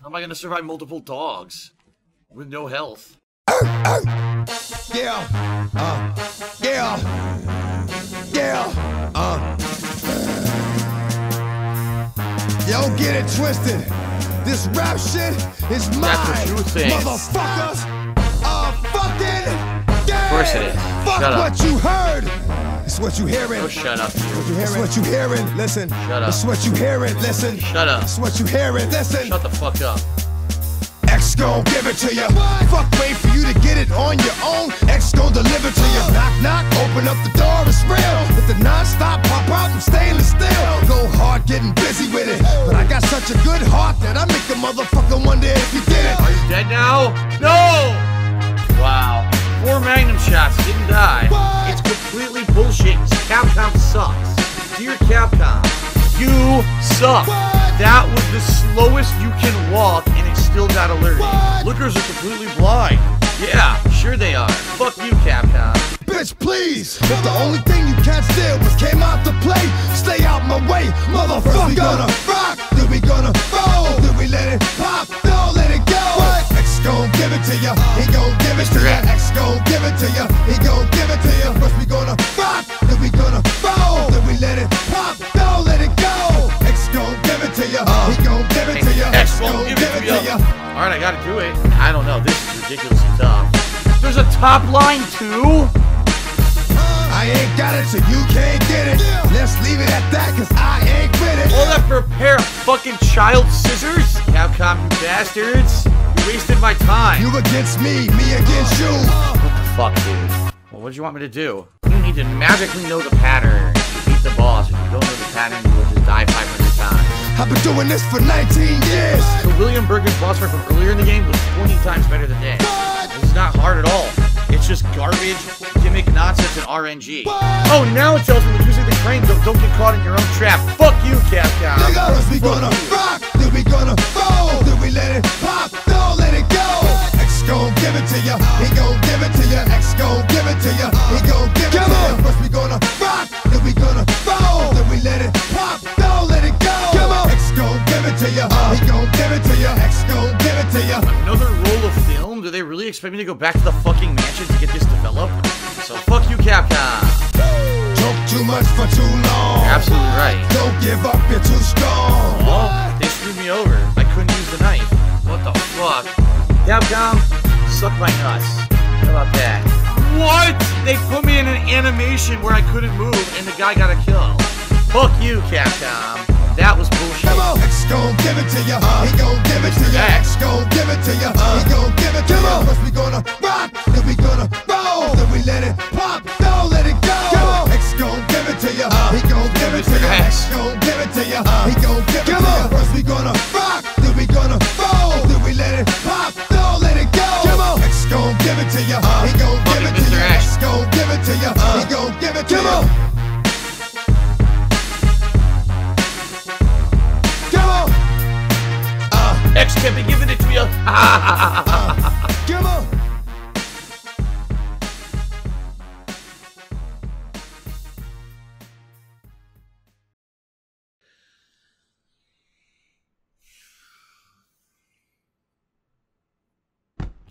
How am I gonna survive multiple dogs with no health? Yeah. Uh. Yeah. Yeah. Uh. Yo, get it twisted. This rap shit is mine. That's what you think. Motherfuckers. Uh, fucking. Of course it is. Fuck Shut up. what you heard. What you hearing. Oh, shut up, What you. hearing. What you hearing. Listen. Shut up. It's what you hearing. Listen. Shut up. It's what you hearing. Listen. Shut the fuck up. X gon' give it to you. Fuck, wait for you to get it on your own. X gon' deliver to you. Knock, knock, open up the door, it's real. With the non-stop pop out and stainless steel. Go hard, getting busy with it. But I got such a good heart that I make a motherfucker wonder if you did it. Are you dead now? No! Wow. Four magnum shots, didn't die. Suck. That was the slowest you can walk, and it still got alerted. What? Lickers are completely blind. Yeah, sure they are. Fuck you, Capcom. Bitch, please. If the only thing you can't steal was came out to play, stay out my way, motherfucker. we gonna rock, then we gonna roll, then we let it pop, don't let it go. What? X gon' give it to ya, he gon' give it to ya. X gon' give it to ya, to won't give it to ya. Alright, I gotta do it. I don't know. This is ridiculously tough. There's a top line, too? I ain't got it, so you can't get it. Let's leave it at that, cause I ain't with it. All that for a pair of fucking child scissors? Capcom, you bastards. You wasted my time. You against me, me against you. What the fuck, dude? Well, what do you want me to do? You need to magically know the pattern to beat the boss. If you don't know the pattern, you will just die 500 times. I've been doing this for 19 years. The William Burgess boss fight from earlier in the game was 20 times better than this. This is not hard at all. It's just garbage, gimmick nonsense, and RNG. Oh, now it tells me we're using the crane, so don't get caught in your own trap. Fuck you, Capcom. Nigga, first we Fuck gonna you. rock, then we gonna roll, then we let it pop, don't let it go. X gon' give it to ya, he gon' give it to ya. X gon' give it to ya, he gon' give it give it to ya, he gon' give it to ya. X gon' give it to ya. Another roll of film? Do they really expect me to go back to the fucking mansion to get this developed? So fuck you, Capcom. Talk too much for too long. You're absolutely right. Don't give up, you're too strong. Well, they screwed me over. I couldn't use the knife. What the fuck? Capcom, suck my nuts. How about that? What? They put me in an animation where I couldn't move and the guy got a kill. Fuck you, Capcom. That was bullshit. Come on. X gon' give it to ya. he gon' give it to ya. X gon' give it to ya. he gon' give it to ya. First we gonna rock, then we gonna roll, then we let it pop, don't let it go. X gon' give it to ya. he gon' give it to ya. X gon' give it to ya. he gon' give it to ya. First we gonna rock, then we gonna roll, then we let it pop, don't let it go. X gon' give it to ya. he gon' give it to ya. X. Gon' give it to ya. he gon' give it to ya. X can't be giving it to you. Come on.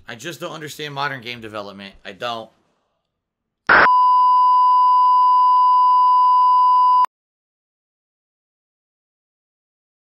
I just don't understand modern game development. I don't.